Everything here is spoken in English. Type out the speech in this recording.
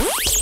Bye.